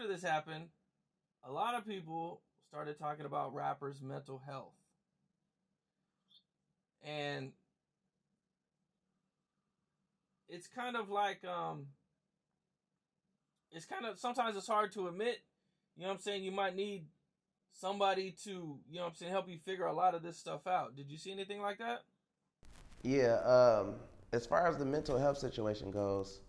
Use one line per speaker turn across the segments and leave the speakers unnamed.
after this happened, a lot of people started talking about rappers' mental health. And it's kind of like um it's kind of sometimes it's hard to admit, you know what I'm saying, you might need somebody to, you know what I'm saying, help you figure a lot of this stuff out. Did you see anything like that?
Yeah, um, as far as the mental health situation goes,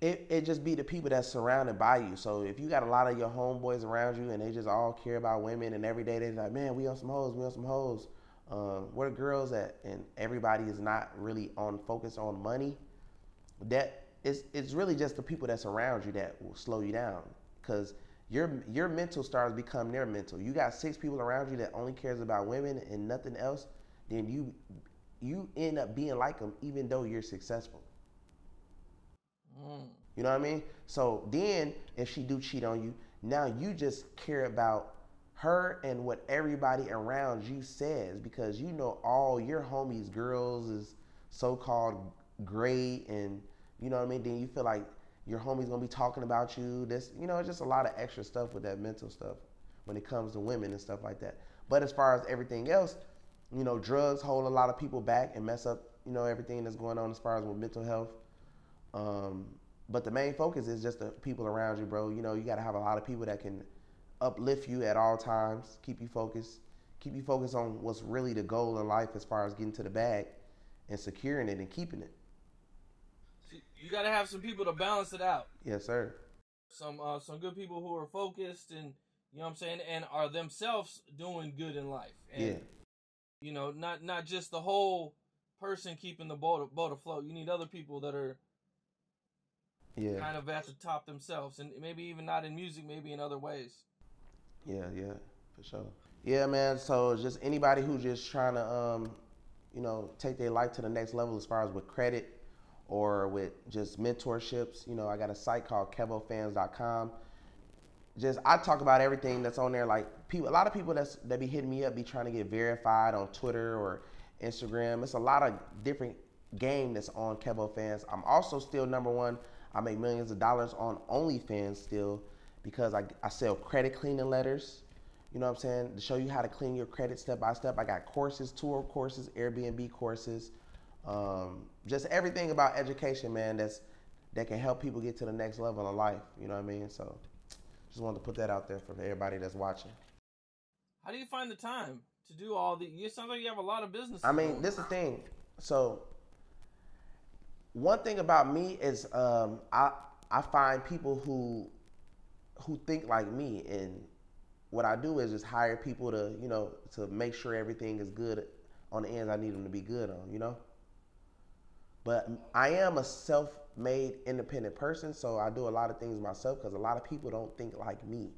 it, it just be the people that's surrounded by you. So if you got a lot of your homeboys around you and they just all care about women and every day they're like, man, we on some hoes, we on some hoes. Um, where the girls at? And everybody is not really on focus on money. That it's it's really just the people that's around you that will slow you down because your your mental starts become their mental. You got six people around you that only cares about women and nothing else. Then you you end up being like them even though you're successful. Mm. You know what I mean? So then, if she do cheat on you, now you just care about her and what everybody around you says because you know all your homies, girls is so-called great, and you know what I mean. Then you feel like your homies gonna be talking about you. This, you know, just a lot of extra stuff with that mental stuff when it comes to women and stuff like that. But as far as everything else, you know, drugs hold a lot of people back and mess up, you know, everything that's going on as far as with mental health. Um, but the main focus is just the people around you, bro. You know, you got to have a lot of people that can uplift you at all times, keep you focused, keep you focused on what's really the goal in life as far as getting to the bag and securing it and keeping it.
You got to have some people to balance it out.
Yes, sir.
Some uh, some good people who are focused and you know what I'm saying and are themselves doing good in life. And,
yeah.
You know, not not just the whole person keeping the boat boat afloat. You need other people that are
yeah.
kind of at the top themselves, and maybe even not in music, maybe in other ways.
Yeah, yeah, for sure. Yeah, man. So just anybody who's just trying to, um, you know, take their life to the next level as far as with credit or with just mentorships. You know, I got a site called kevofans.com. Just I talk about everything that's on there. Like people, a lot of people that's that be hitting me up be trying to get verified on Twitter or Instagram. It's a lot of different game that's on Kevo Fans. I'm also still number one I make millions of dollars on OnlyFans still because I, I sell credit cleaning letters. You know what I'm saying? To show you how to clean your credit step by step. I got courses, tour courses, Airbnb courses, um, just everything about education, man. That's that can help people get to the next level in life. You know what I mean? So, just wanted to put that out there for everybody that's watching.
How do you find the time to do all the? You sound like you have a lot of business.
I mean, this is the thing. So one thing about me is um, I I find people who who think like me, and what I do is just hire people to you know to make sure everything is good on the ends I need them to be good on, you know. But I am a self-made independent person, so I do a lot of things myself because a lot of people don't think like me,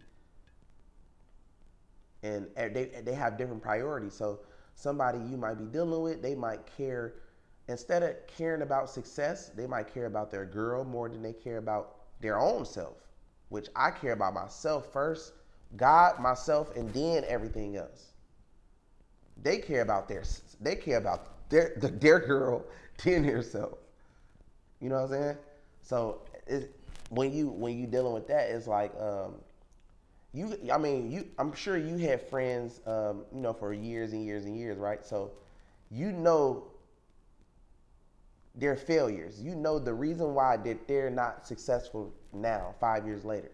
and they they have different priorities. So somebody you might be dealing with, they might care instead of caring about success, they might care about their girl more than they care about their own self, which I care about myself first, God, myself, and then everything else. They care about their they care about their their girl, then herself. You know what I'm saying? So it, when you when you dealing with that, it's like um, you. I mean, you. I'm sure you had friends, um, you know, for years and years and years, right? So you know their failures. You know the reason why that they're not successful now, five years later.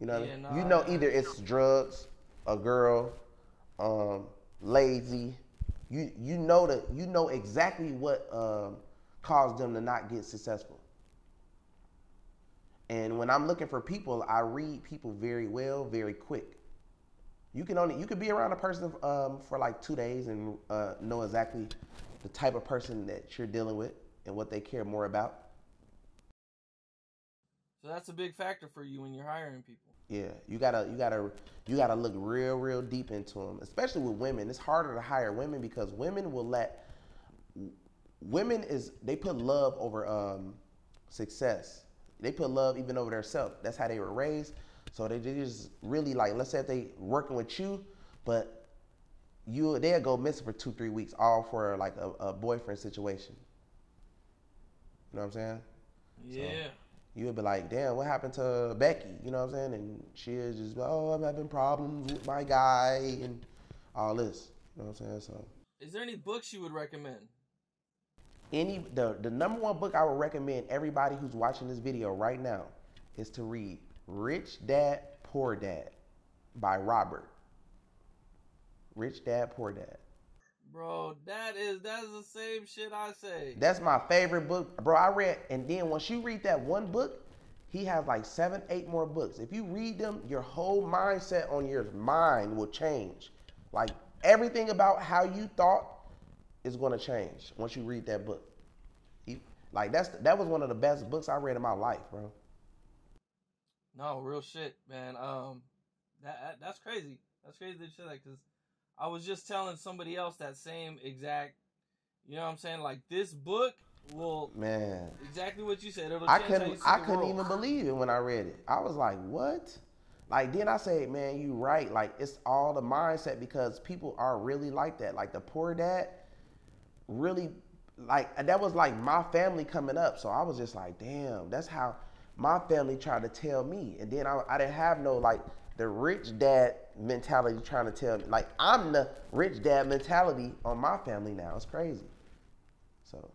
You know, yeah, no, you know either it's drugs, a girl, um, lazy. You you know that you know exactly what um, caused them to not get successful. And when I'm looking for people, I read people very well, very quick. You can only you could be around a person um, for like two days and uh, know exactly the type of person that you're dealing with and what they care more about.
So that's a big factor for you when you're hiring people.
Yeah, you gotta you gotta you gotta look real real deep into them, especially with women. It's harder to hire women because women will let women is they put love over um, success. They put love even over their self. That's how they were raised. So they just really like let's say if they working with you, but you they'll go missing for two three weeks all for like a, a boyfriend situation. You know what I'm saying?
Yeah. So,
you would be like, damn, what happened to Becky? You know what I'm saying? And she is just, oh, I'm having problems with my guy and all this. You know what I'm saying? So,
Is there any books you would recommend?
any the the number one book I would recommend everybody who's watching this video right now is to read Rich Dad Poor Dad by Robert. Rich Dad Poor Dad.
Bro, that is that is the same shit I say.
That's my favorite book, bro. I read, and then once you read that one book, he has like seven, eight more books. If you read them, your whole mindset on your mind will change. Like everything about how you thought is going to change once you read that book. Like that's that was one of the best books I read in my life, bro.
No, real shit, man. Um, that, that that's crazy. That's crazy that you said that because I was just telling somebody else that same exact. You know what I'm saying? Like this book will
Man,
exactly what you said. It'll
I
change how you
couldn't I couldn't
world.
even believe it when I read it. I was like, what? Like then I say, man, you right. Like it's all the mindset because people are really like that. Like the poor dad, really, like that was like my family coming up. So I was just like, damn, that's how my family tried to tell me. And then I, I didn't have no like the rich dad mentality trying to tell me. Like I'm the rich dad mentality on my family now. It's crazy. So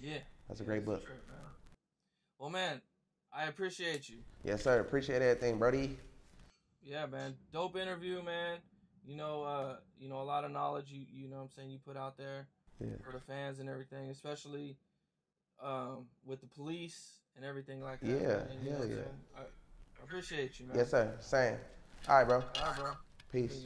Yeah,
that's a
Yeah,
great
for
book.
sure, man. Well, man, I appreciate you.
Yes, sir. Appreciate everything, Brody.
Yeah, man. Dope interview, man. You know, uh, you know, a lot of knowledge you you know what I'm saying you put out there
Yeah.
for the fans and everything, especially um with the police and everything like that.
Yeah,
know
hell yeah.
I, I appreciate you, man.
Yes, sir. Same. All right, bro.
All right, bro.
Peace.